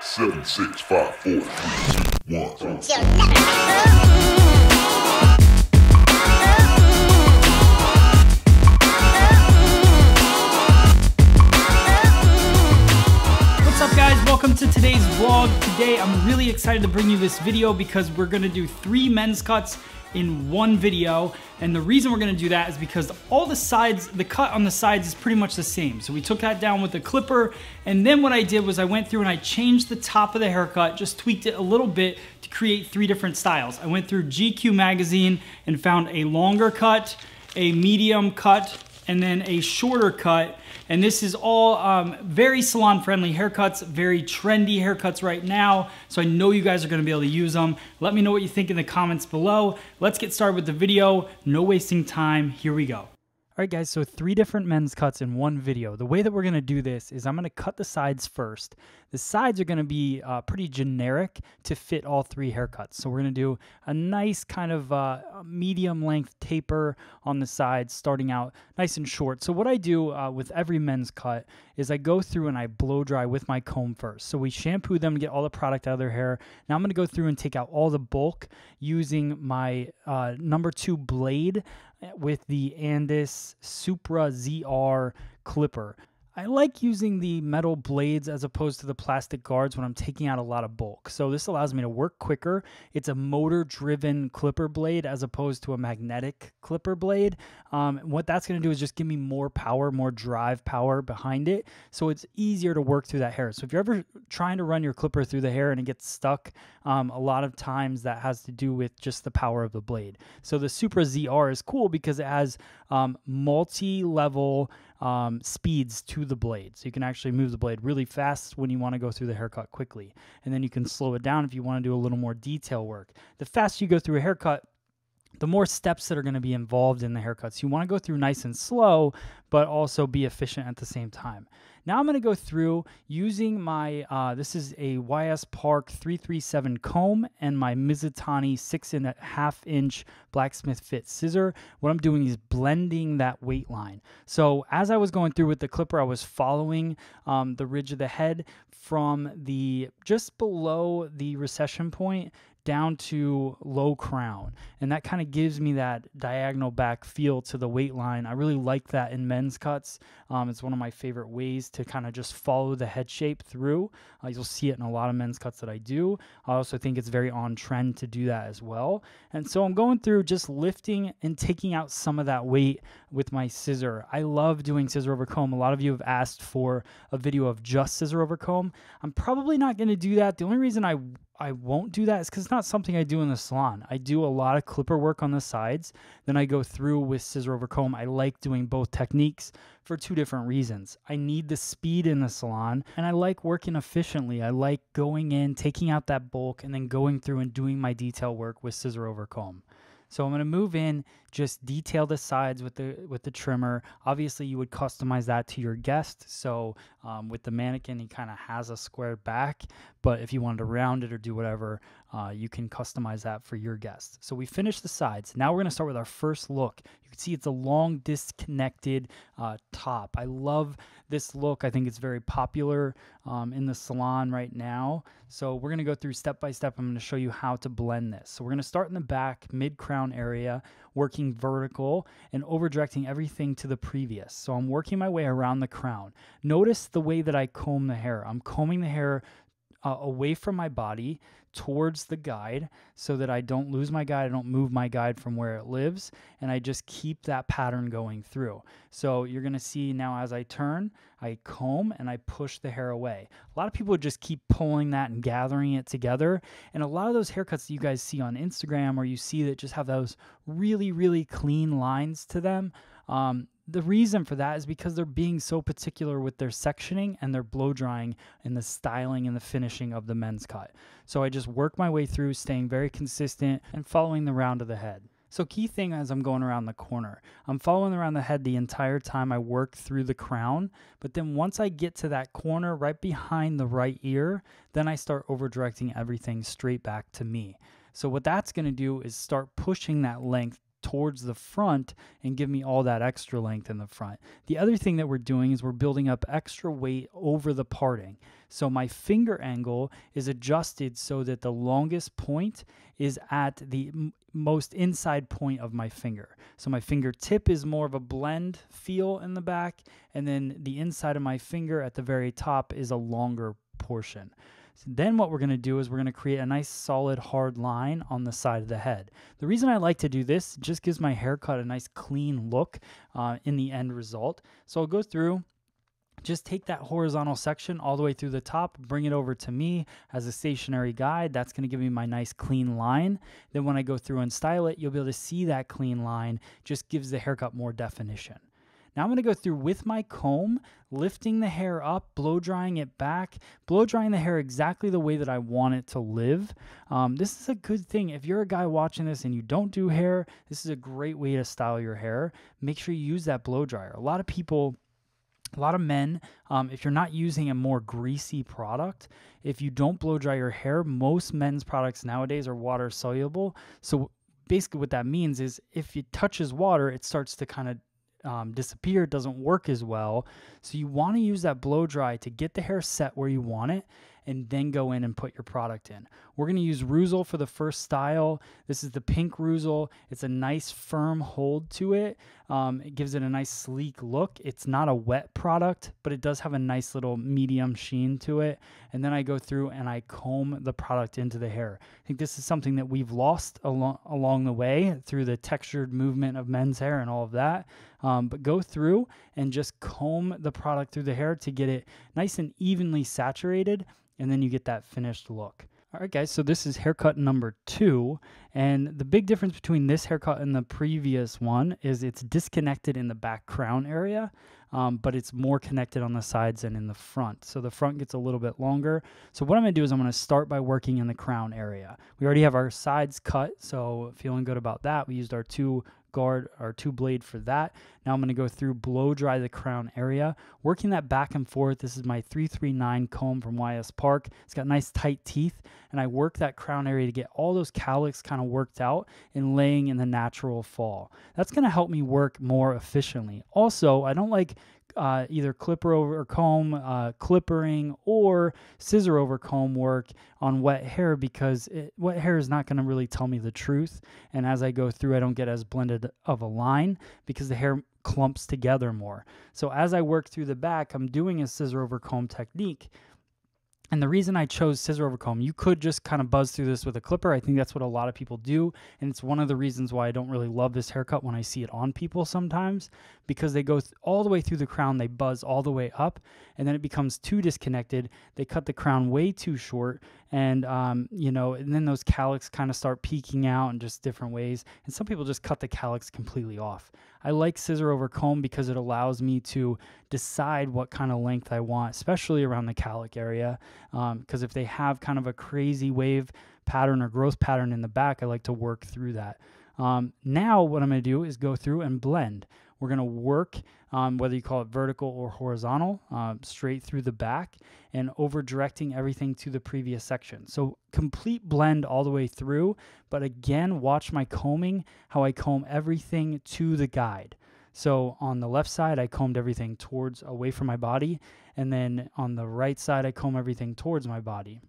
Seven, six, five, four, three, two, one. What's up guys, welcome to today's vlog. Today I'm really excited to bring you this video because we're gonna do three men's cuts in one video. And the reason we're gonna do that is because all the sides, the cut on the sides is pretty much the same. So we took that down with a clipper. And then what I did was I went through and I changed the top of the haircut, just tweaked it a little bit to create three different styles. I went through GQ magazine and found a longer cut, a medium cut, and then a shorter cut. And this is all um, very salon friendly haircuts, very trendy haircuts right now. So I know you guys are gonna be able to use them. Let me know what you think in the comments below. Let's get started with the video. No wasting time, here we go. All right, guys, so three different men's cuts in one video. The way that we're gonna do this is I'm gonna cut the sides first. The sides are gonna be uh, pretty generic to fit all three haircuts. So we're gonna do a nice kind of uh, medium length taper on the sides, starting out nice and short. So what I do uh, with every men's cut is I go through and I blow dry with my comb first. So we shampoo them to get all the product out of their hair. Now I'm gonna go through and take out all the bulk using my uh, number two blade with the Andis Supra ZR clipper. I like using the metal blades as opposed to the plastic guards when I'm taking out a lot of bulk. So this allows me to work quicker. It's a motor driven clipper blade as opposed to a magnetic clipper blade. Um, what that's going to do is just give me more power, more drive power behind it. So it's easier to work through that hair. So if you're ever trying to run your clipper through the hair and it gets stuck, um, a lot of times that has to do with just the power of the blade. So the Supra ZR is cool because it has um, multi-level um, speeds to the blade. So you can actually move the blade really fast when you want to go through the haircut quickly. And then you can slow it down if you want to do a little more detail work. The faster you go through a haircut, the more steps that are going to be involved in the haircuts. You want to go through nice and slow, but also be efficient at the same time. Now I'm going to go through using my, uh, this is a YS Park 337 comb and my Mizutani six and a half inch blacksmith fit scissor. What I'm doing is blending that weight line. So as I was going through with the clipper, I was following um, the ridge of the head from the just below the recession point down to low crown. And that kind of gives me that diagonal back feel to the weight line. I really like that in men's cuts. Um, it's one of my favorite ways to kind of just follow the head shape through. Uh, you'll see it in a lot of men's cuts that I do. I also think it's very on trend to do that as well. And so I'm going through just lifting and taking out some of that weight with my scissor. I love doing scissor over comb. A lot of you have asked for a video of just scissor over comb. I'm probably not going to do that. The only reason I I won't do that is because it's not something I do in the salon. I do a lot of clipper work on the sides. Then I go through with scissor over comb. I like doing both techniques for two different reasons. I need the speed in the salon and I like working efficiently. I like going in, taking out that bulk, and then going through and doing my detail work with scissor over comb. So I'm going to move in, just detail the sides with the with the trimmer. Obviously, you would customize that to your guest. So um, with the mannequin, he kind of has a square back, but if you wanted to round it or do whatever, uh, you can customize that for your guest. So we finished the sides. Now we're going to start with our first look. You can see it's a long disconnected uh, top. I love this look. I think it's very popular um, in the salon right now. So we're going to go through step by step. I'm going to show you how to blend this. So we're going to start in the back mid crown area, working vertical and over directing everything to the previous. So I'm working my way around the crown. Notice the way that I comb the hair. I'm combing the hair uh, away from my body towards the guide so that I don't lose my guide, I don't move my guide from where it lives, and I just keep that pattern going through. So you're gonna see now as I turn, I comb and I push the hair away. A lot of people just keep pulling that and gathering it together, and a lot of those haircuts that you guys see on Instagram or you see that just have those really, really clean lines to them, um, the reason for that is because they're being so particular with their sectioning and their blow drying and the styling and the finishing of the men's cut. So I just work my way through, staying very consistent and following the round of the head. So key thing as I'm going around the corner, I'm following around the head the entire time I work through the crown, but then once I get to that corner right behind the right ear, then I start over directing everything straight back to me. So what that's going to do is start pushing that length towards the front and give me all that extra length in the front. The other thing that we're doing is we're building up extra weight over the parting. So my finger angle is adjusted so that the longest point is at the most inside point of my finger. So my fingertip is more of a blend feel in the back, and then the inside of my finger at the very top is a longer portion. So then what we're going to do is we're going to create a nice solid hard line on the side of the head. The reason I like to do this just gives my haircut a nice clean look uh, in the end result. So I'll go through just take that horizontal section all the way through the top, bring it over to me as a stationary guide. That's going to give me my nice clean line. Then when I go through and style it, you'll be able to see that clean line, just gives the haircut more definition. Now I'm going to go through with my comb, lifting the hair up, blow drying it back, blow drying the hair exactly the way that I want it to live. Um, this is a good thing. If you're a guy watching this and you don't do hair, this is a great way to style your hair. Make sure you use that blow dryer. A lot of people a lot of men, um, if you're not using a more greasy product, if you don't blow dry your hair, most men's products nowadays are water soluble. So basically, what that means is if it touches water, it starts to kind of um, disappear, it doesn't work as well. So you want to use that blow dry to get the hair set where you want it and then go in and put your product in. We're going to use Reuzel for the first style. This is the pink Reuzel. It's a nice firm hold to it. Um, it gives it a nice sleek look. It's not a wet product, but it does have a nice little medium sheen to it. And then I go through and I comb the product into the hair. I think this is something that we've lost along along the way through the textured movement of men's hair and all of that. Um, but go through and just comb the product through the hair to get it nice and evenly saturated and then you get that finished look. All right, guys, so this is haircut number two. And the big difference between this haircut and the previous one is it's disconnected in the back crown area, um, but it's more connected on the sides and in the front. So the front gets a little bit longer. So what I'm gonna do is I'm gonna start by working in the crown area. We already have our sides cut, so feeling good about that. We used our two guard or two blade for that. Now I'm going to go through blow dry the crown area, working that back and forth. This is my 339 comb from YS Park. It's got nice tight teeth and I work that crown area to get all those cowlicks kind of worked out and laying in the natural fall. That's going to help me work more efficiently. Also, I don't like uh, either clipper over comb, uh, clippering, or scissor over comb work on wet hair because it, wet hair is not going to really tell me the truth. And as I go through, I don't get as blended of a line because the hair clumps together more. So as I work through the back, I'm doing a scissor over comb technique and the reason I chose scissor over comb, you could just kind of buzz through this with a clipper. I think that's what a lot of people do. And it's one of the reasons why I don't really love this haircut when I see it on people sometimes because they go all the way through the crown, they buzz all the way up, and then it becomes too disconnected. They cut the crown way too short, and, um, you know, and then those cowlicks kind of start peeking out in just different ways. And some people just cut the cowlicks completely off. I like scissor over comb because it allows me to decide what kind of length I want, especially around the cowlick area. Because um, if they have kind of a crazy wave pattern or growth pattern in the back, I like to work through that. Um, now, what I'm going to do is go through and blend. We're going to work, um, whether you call it vertical or horizontal, uh, straight through the back and over directing everything to the previous section. So complete blend all the way through, but again, watch my combing, how I comb everything to the guide. So on the left side, I combed everything towards away from my body. And then on the right side, I comb everything towards my body.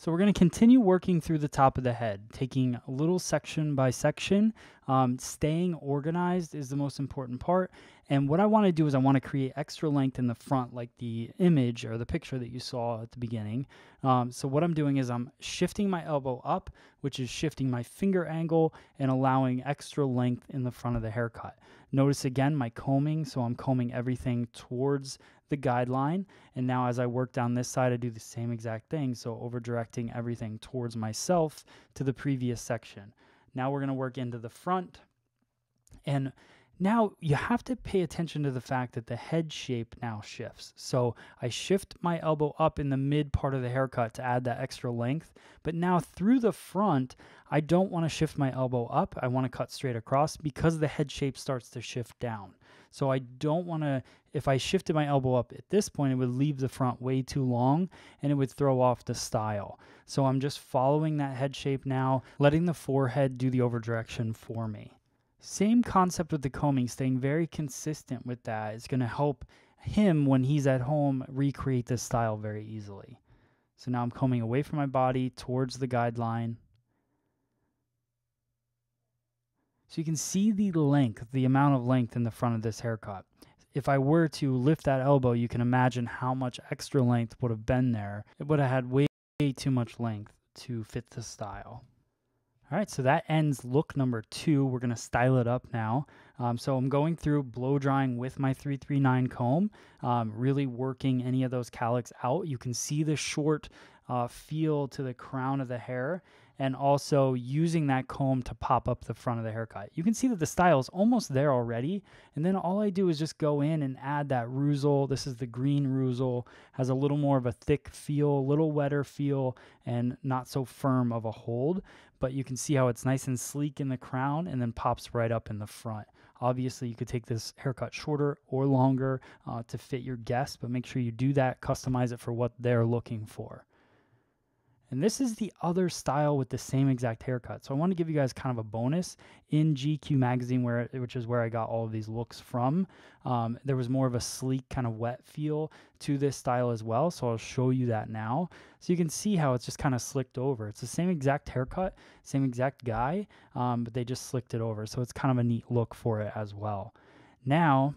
So we're going to continue working through the top of the head, taking a little section by section. Um, staying organized is the most important part. And what I want to do is I want to create extra length in the front, like the image or the picture that you saw at the beginning. Um, so what I'm doing is I'm shifting my elbow up, which is shifting my finger angle and allowing extra length in the front of the haircut. Notice again my combing. So I'm combing everything towards the guideline. And now as I work down this side, I do the same exact thing. So over directing everything towards myself to the previous section. Now we're going to work into the front. And now you have to pay attention to the fact that the head shape now shifts. So I shift my elbow up in the mid part of the haircut to add that extra length. But now through the front, I don't want to shift my elbow up. I want to cut straight across because the head shape starts to shift down. So I don't want to, if I shifted my elbow up at this point, it would leave the front way too long and it would throw off the style. So I'm just following that head shape now, letting the forehead do the over direction for me. Same concept with the combing, staying very consistent with that is going to help him when he's at home recreate this style very easily. So now I'm combing away from my body towards the guideline. So you can see the length, the amount of length in the front of this haircut. If I were to lift that elbow, you can imagine how much extra length would have been there. It would have had way, too much length to fit the style. All right, so that ends look number two. We're gonna style it up now. Um, so I'm going through blow drying with my 339 comb, um, really working any of those cowlicks out. You can see the short uh, feel to the crown of the hair and also using that comb to pop up the front of the haircut. You can see that the style is almost there already, and then all I do is just go in and add that Reuzel. This is the green Reuzel, has a little more of a thick feel, a little wetter feel, and not so firm of a hold, but you can see how it's nice and sleek in the crown and then pops right up in the front. Obviously, you could take this haircut shorter or longer uh, to fit your guest, but make sure you do that, customize it for what they're looking for. And this is the other style with the same exact haircut. So I want to give you guys kind of a bonus in GQ magazine, where which is where I got all of these looks from. Um, there was more of a sleek kind of wet feel to this style as well. So I'll show you that now. So you can see how it's just kind of slicked over. It's the same exact haircut, same exact guy, um, but they just slicked it over. So it's kind of a neat look for it as well. Now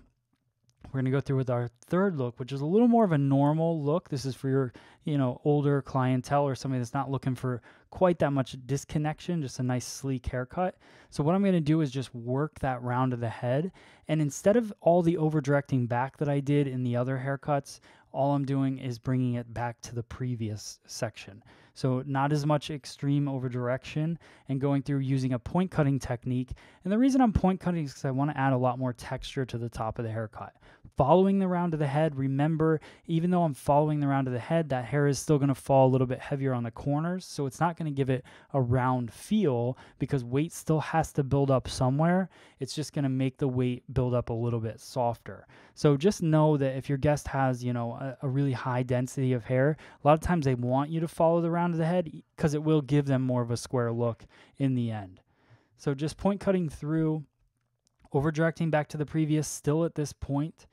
we're going to go through with our third look, which is a little more of a normal look. This is for your, you know, older clientele or somebody that's not looking for quite that much disconnection, just a nice sleek haircut. So what I'm going to do is just work that round of the head. And instead of all the over directing back that I did in the other haircuts, all I'm doing is bringing it back to the previous section. So not as much extreme over direction and going through using a point cutting technique. And the reason I'm point cutting is because I want to add a lot more texture to the top of the haircut. Following the round of the head, remember, even though I'm following the round of the head, that hair is still going to fall a little bit heavier on the corners. So it's not going to give it a round feel because weight still has to build up somewhere. It's just going to make the weight build up a little bit softer. So just know that if your guest has, you know, a, a really high density of hair, a lot of times they want you to follow the round of the head because it will give them more of a square look in the end. So just point cutting through, over directing back to the previous, still at this point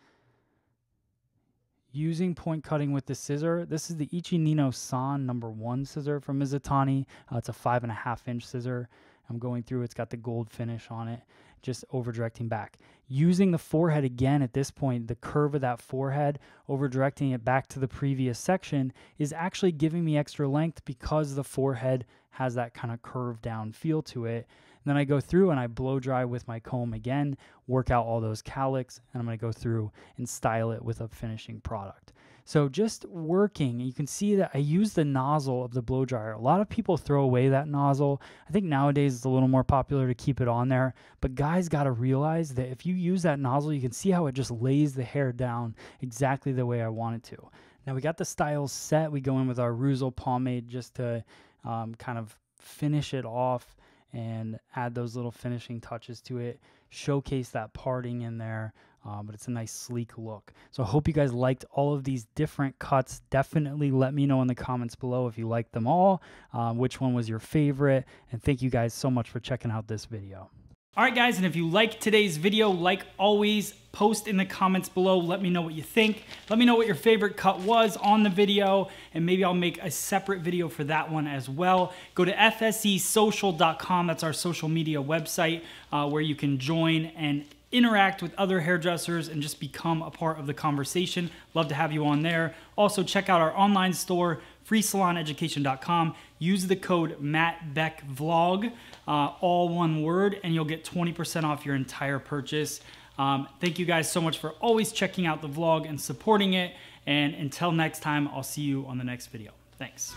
using point cutting with the scissor. This is the Ichinino San number one scissor from Mizutani. Uh, it's a five and a half inch scissor. I'm going through, it's got the gold finish on it, just over directing back. Using the forehead again at this point, the curve of that forehead, over directing it back to the previous section is actually giving me extra length because the forehead has that kind of curved down feel to it. Then I go through and I blow dry with my comb again, work out all those cowlicks, and I'm going to go through and style it with a finishing product. So just working, you can see that I use the nozzle of the blow dryer. A lot of people throw away that nozzle. I think nowadays it's a little more popular to keep it on there, but guys got to realize that if you use that nozzle, you can see how it just lays the hair down exactly the way I want it to. Now we got the styles set. We go in with our Reuzel pomade just to um, kind of finish it off and add those little finishing touches to it, showcase that parting in there. Um, but it's a nice sleek look. So I hope you guys liked all of these different cuts. Definitely let me know in the comments below if you liked them all, um, which one was your favorite, and thank you guys so much for checking out this video. All right, guys, and if you like today's video, like always, post in the comments below. Let me know what you think. Let me know what your favorite cut was on the video, and maybe I'll make a separate video for that one as well. Go to fsesocial.com. That's our social media website uh, where you can join and interact with other hairdressers and just become a part of the conversation. Love to have you on there. Also, check out our online store, freesaloneducation.com. Use the code MattBeckVlog, uh, all one word, and you'll get 20% off your entire purchase. Um, thank you guys so much for always checking out the vlog and supporting it. And until next time, I'll see you on the next video. Thanks.